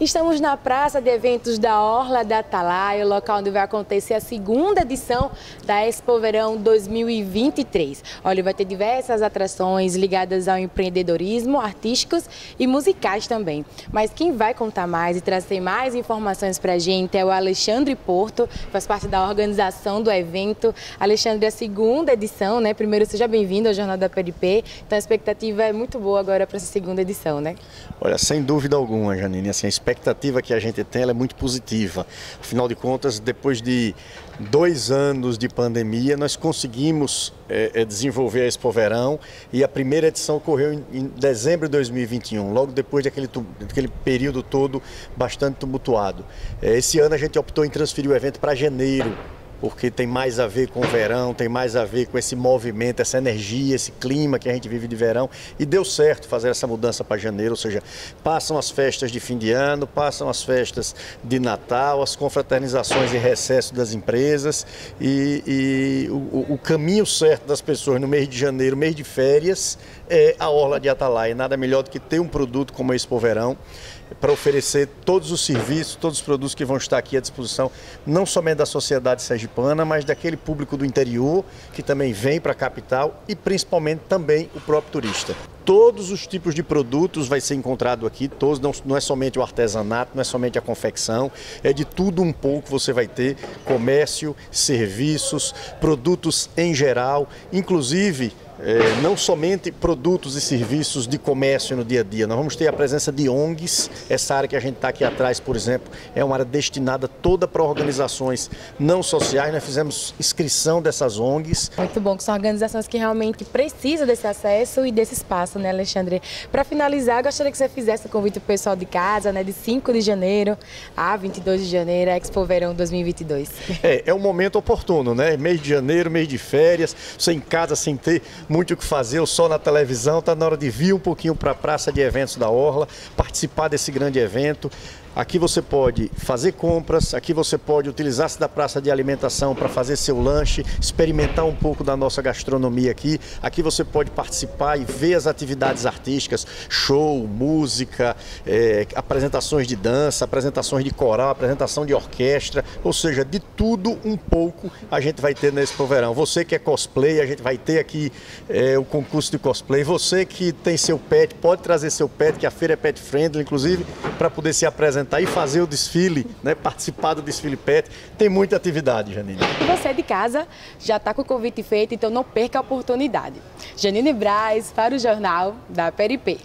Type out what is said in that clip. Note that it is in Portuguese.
Estamos na Praça de Eventos da Orla da Atalaia, o local onde vai acontecer a segunda edição da Expo Verão 2023. Olha, vai ter diversas atrações ligadas ao empreendedorismo, artísticos e musicais também. Mas quem vai contar mais e trazer mais informações para a gente é o Alexandre Porto, faz parte da organização do evento. Alexandre, a segunda edição, né? Primeiro, seja bem-vindo ao Jornal da PRP. Então a expectativa é muito boa agora para essa segunda edição, né? Olha, sem dúvida alguma, Janine, assim, a expectativa que a gente tem é muito positiva. Afinal de contas, depois de dois anos de pandemia, nós conseguimos é, desenvolver a Expo Verão e a primeira edição ocorreu em, em dezembro de 2021, logo depois daquele, daquele período todo bastante tumultuado. É, esse ano a gente optou em transferir o evento para janeiro porque tem mais a ver com o verão, tem mais a ver com esse movimento, essa energia, esse clima que a gente vive de verão. E deu certo fazer essa mudança para janeiro, ou seja, passam as festas de fim de ano, passam as festas de Natal, as confraternizações e recesso das empresas e, e o, o, caminho certo das pessoas no mês de janeiro, mês de férias, é a Orla de Atalaia. Nada melhor do que ter um produto como esse Expo Verão para oferecer todos os serviços, todos os produtos que vão estar aqui à disposição, não somente da sociedade sergipana, mas daquele público do interior que também vem para a capital e principalmente também o próprio turista. Todos os tipos de produtos vai ser encontrado aqui, todos não, não é somente o artesanato, não é somente a confecção, é de tudo um pouco você vai ter comércio, serviços, produtos em geral, inclusive é, não somente produtos e serviços de comércio no dia a dia, nós vamos ter a presença de ONGs. Essa área que a gente está aqui atrás, por exemplo, é uma área destinada toda para organizações não sociais. Nós fizemos inscrição dessas ONGs. Muito bom, que são organizações que realmente precisam desse acesso e desse espaço, né, Alexandre? Para finalizar, gostaria que você fizesse o convite para o pessoal de casa, né, de 5 de janeiro a 22 de janeiro, Expo Verão 2022. É, é um momento oportuno, né? Mês de janeiro, mês de férias, você em casa sem ter muito o que fazer, o sol na televisão, está na hora de vir um pouquinho para a Praça de Eventos da Orla, participar desse grande evento. Aqui você pode fazer compras, aqui você pode utilizar-se da praça de alimentação para fazer seu lanche, experimentar um pouco da nossa gastronomia aqui. Aqui você pode participar e ver as atividades artísticas, show, música, é, apresentações de dança, apresentações de coral, apresentação de orquestra, ou seja, de tudo um pouco a gente vai ter nesse verão. Você que é cosplay, a gente vai ter aqui é, o concurso de cosplay. Você que tem seu pet, pode trazer seu pet, que a feira é pet friendly, inclusive, para poder se apresentar e fazer o desfile, né, participar do desfile PET. Tem muita atividade, Janine. E você de casa já está com o convite feito, então não perca a oportunidade. Janine Braz para o Jornal da PRP.